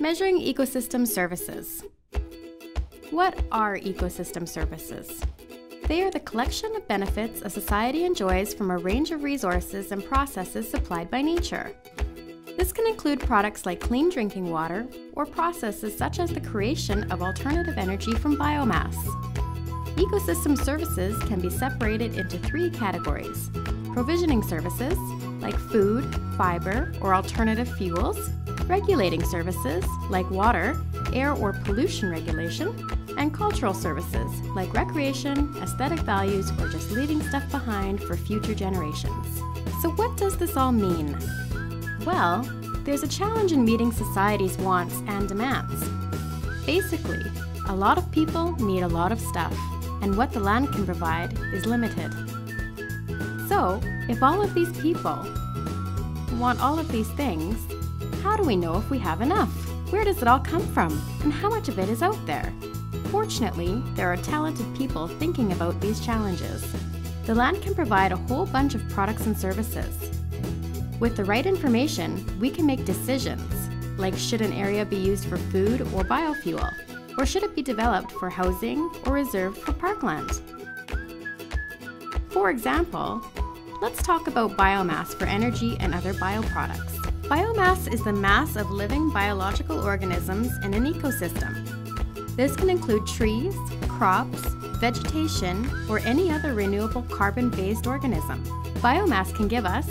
Measuring ecosystem services. What are ecosystem services? They are the collection of benefits a society enjoys from a range of resources and processes supplied by nature. This can include products like clean drinking water or processes such as the creation of alternative energy from biomass. Ecosystem services can be separated into three categories provisioning services, like food, fiber, or alternative fuels, regulating services, like water, air, or pollution regulation, and cultural services, like recreation, aesthetic values, or just leaving stuff behind for future generations. So, what does this all mean? Well, there's a challenge in meeting society's wants and demands. Basically, a lot of people need a lot of stuff, and what the land can provide is limited. So, if all of these people want all of these things, how do we know if we have enough? Where does it all come from? And how much of it is out there? Fortunately, there are talented people thinking about these challenges. The land can provide a whole bunch of products and services. With the right information, we can make decisions, like should an area be used for food or biofuel, or should it be developed for housing or reserved for parkland? For example, let's talk about biomass for energy and other bioproducts. Biomass is the mass of living biological organisms in an ecosystem. This can include trees, crops, vegetation, or any other renewable carbon based organism. Biomass can give us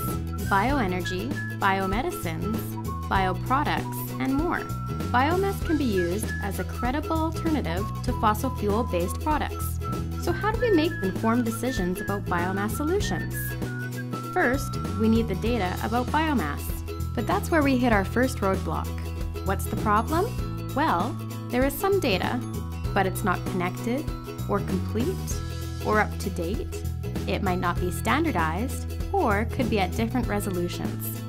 bioenergy, biomedicines, bioproducts, and more. Biomass can be used as a credible alternative to fossil fuel based products. So, how do we make informed decisions about biomass solutions? First, we need the data about biomass. But that's where we hit our first roadblock. What's the problem? Well, there is some data, but it's not connected, or complete, or up to date. It might not be standardized, or could be at different resolutions.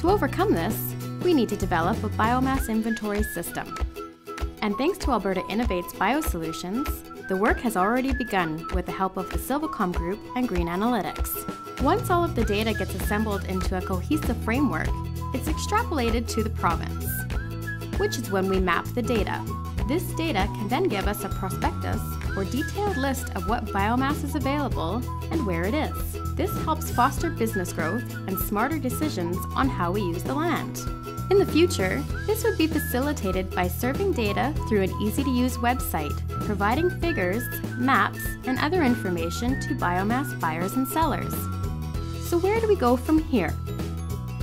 To overcome this, we need to develop a biomass inventory system. And thanks to Alberta Innovates Biosolutions, the work has already begun with the help of the Silvacom Group and Green Analytics. Once all of the data gets assembled into a cohesive framework, it's extrapolated to the province, which is when we map the data. This data can then give us a prospectus or detailed list of what biomass is available and where it is. This helps foster business growth and smarter decisions on how we use the land. In the future, this would be facilitated by serving data through an easy to use website, providing figures, maps, and other information to biomass buyers and sellers. So, where do we go from here?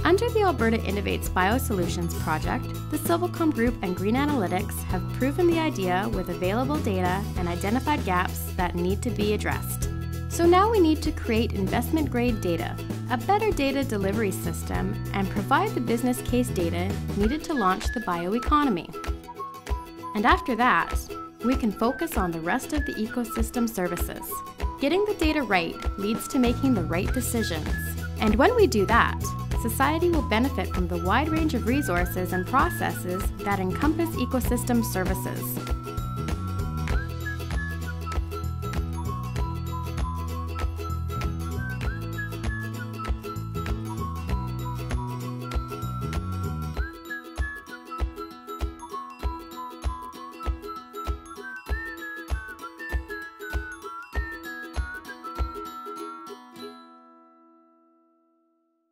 Under the Alberta Innovates Biosolutions project, the Silvacom Group and Green Analytics have proven the idea with available data and identified gaps that need to be addressed. So now we need to create investment grade data, a better data delivery system, and provide the business case data needed to launch the bioeconomy. And after that, we can focus on the rest of the ecosystem services. Getting the data right leads to making the right decisions. And when we do that, society will benefit from the wide range of resources and processes that encompass ecosystem services.